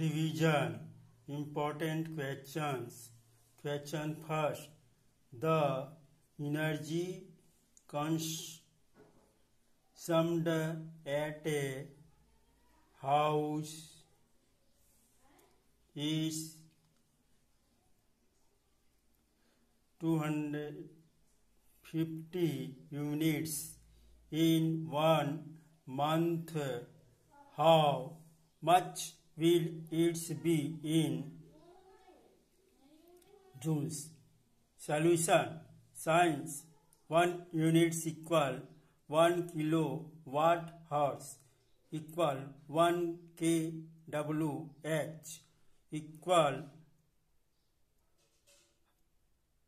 Revision important questions question first the energy consumed at a house is two hundred fifty units in one month how much will it be in joules? Solution Science 1 units equal 1 kilowatt hours equal 1 kWh equal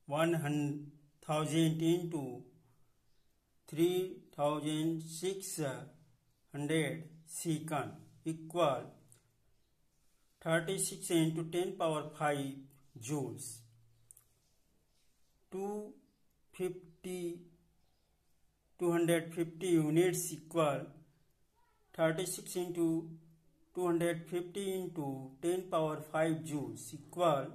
1000 into 3600 second equal 36 into 10 power 5 joules. 250 250 units equal 36 into 250 into 10 power 5 joules equal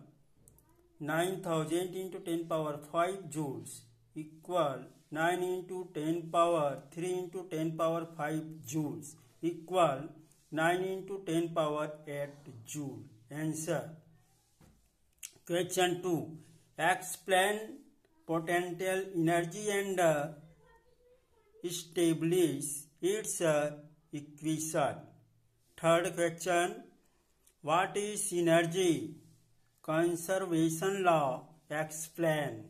9000 into 10 power 5 joules equal 9 into 10 power 3 into 10 power 5 joules equal 9 into 10 power 8 joule. Answer. Question 2. Explain potential energy and uh, establish its uh, equation. Third question. What is energy? Conservation law. Explain.